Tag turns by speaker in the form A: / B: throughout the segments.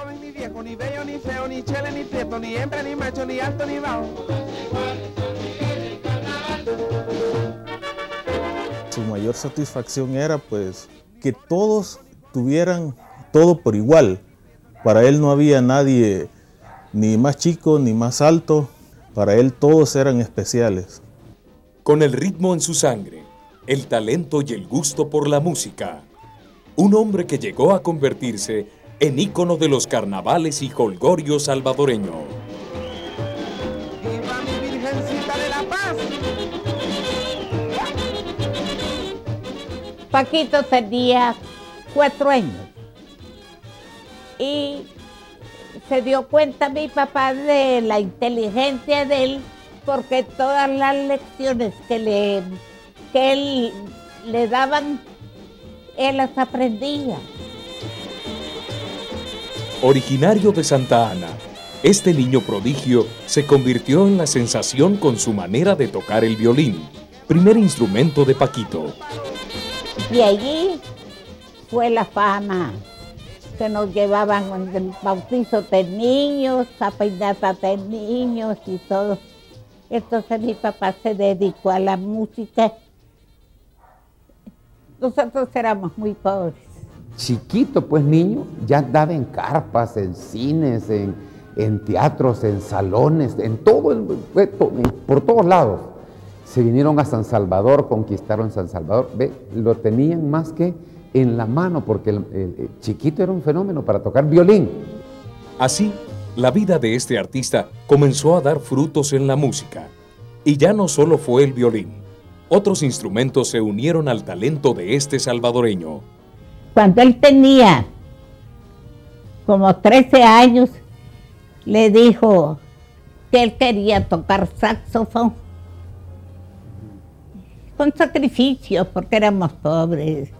A: joven ni viejo, ni bello ni feo, ni chele ni prieto, ni hembra ni macho, ni alto ni bajo.
B: Su mayor satisfacción era pues que todos tuvieran todo por igual. Para él no había nadie ni más chico ni más alto, para él todos eran especiales.
C: Con el ritmo en su sangre, el talento y el gusto por la música, un hombre que llegó a convertirse en ícono de los carnavales y holgorios salvadoreño.
A: ¡Viva mi Virgencita de la Paz!
D: Paquito tenía cuatro años y se dio cuenta mi papá de la inteligencia de él porque todas las lecciones que le que él le daban él las aprendía.
C: Originario de Santa Ana, este niño prodigio se convirtió en la sensación con su manera de tocar el violín, primer instrumento de Paquito.
D: Y allí fue la fama que nos llevaban en el bautizo de niños, a peinata de niños y todo. Entonces mi papá se dedicó a la música. Nosotros éramos muy pobres.
E: Chiquito, pues niño, ya andaba en carpas, en cines, en, en teatros, en salones, en todo, el, por todos lados. Se vinieron a San Salvador, conquistaron San Salvador. Ve, lo tenían más que en la mano, porque el- el chiquito era un fenómeno para tocar violín.
C: Así, la vida de este artista comenzó a dar frutos en la música. Y ya no solo fue el violín. Otros instrumentos se unieron al talento de este salvadoreño.
D: Cuando él tenía como 13 años, le dijo que él quería tocar saxofón. Con sacrificio, porque éramos pobres.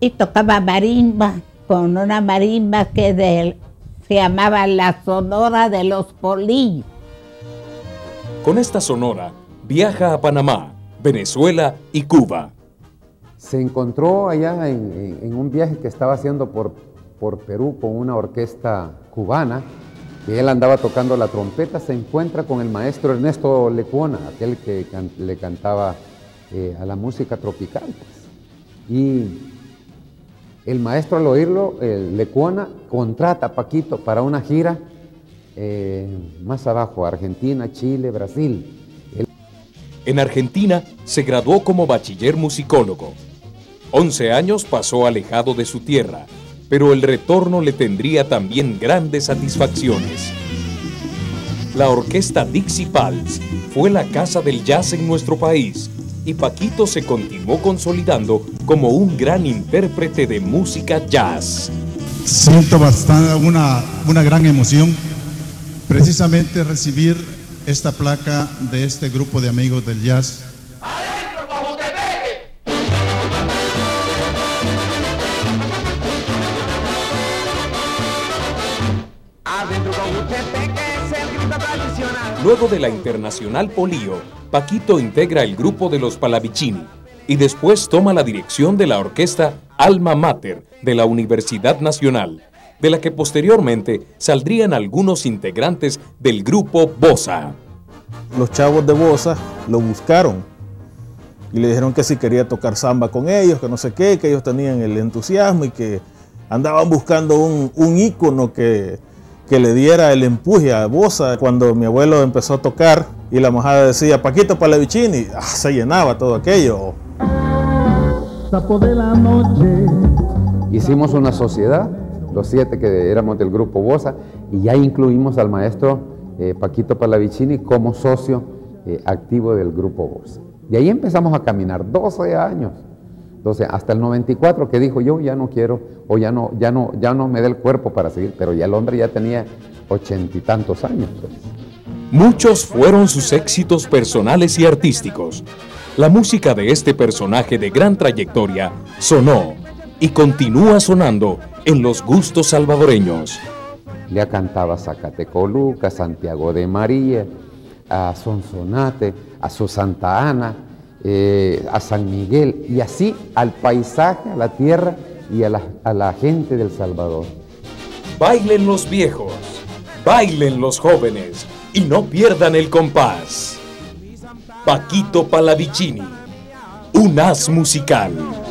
D: Y tocaba marimba, con una marimba que se llamaba la Sonora de los Polillos.
C: Con esta sonora, viaja a Panamá, Venezuela y Cuba.
E: Se encontró allá en, un viaje que estaba haciendo por, por Perú con una orquesta cubana, que él andaba tocando la trompeta, se encuentra con el maestro Ernesto Lecuona, aquel que le cantaba eh, a la música tropical. pues. Y el maestro al oírlo, Lecuona, contrata a Paquito para una gira eh, más abajo, Argentina, Chile, Brasil.
C: En Argentina se graduó como bachiller musicólogo. 11 años pasó alejado de su tierra, pero el retorno le tendría también grandes satisfacciones. La orquesta Dixie Pals fue la casa del jazz en nuestro país y Paquito se continuó consolidando como un gran intérprete de música jazz.
F: Siento bastante una, una gran emoción precisamente recibir esta placa de este grupo de amigos del jazz.
C: Luego de la Internacional Polío, Paquito integra el grupo de los Palavicini y después toma la dirección de la orquesta Alma Mater de la Universidad Nacional, de la que posteriormente saldrían algunos integrantes del grupo Bosa.
B: Los chavos de Bosa lo buscaron y le dijeron que si quería tocar samba con ellos, que no sé qué, que ellos tenían el entusiasmo y que andaban buscando un, un ícono que, que le diera el empuje a Bosa. Cuando mi abuelo empezó a tocar y la majada decía Paquito Palavicini, ah, se llenaba todo aquello.
G: De la noche.
E: Hicimos una sociedad, los siete que éramos del grupo Bosa, y ya incluimos al maestro eh, Paquito Palavicini como socio eh, activo del grupo Bosa. Y ahí empezamos a caminar 12 años. Entonces, hasta el 94 que dijo yo ya no quiero, o ya no, ya no, ya no me da el cuerpo para seguir, pero ya el hombre ya tenía ochenta y tantos años. pues.
C: Muchos fueron sus éxitos personales y artísticos. La música de este personaje de gran trayectoria sonó y continúa sonando en los gustos salvadoreños.
E: Le cantaba Zacatecoluca, Santiago de María, a Sonsonate, a su Santa Ana, eh, a San Miguel y así al paisaje, a la tierra y a la, a la gente del Salvador.
C: Bailen los viejos, bailen los jóvenes y no pierdan el compás. Paquito Palavicini, un as musical.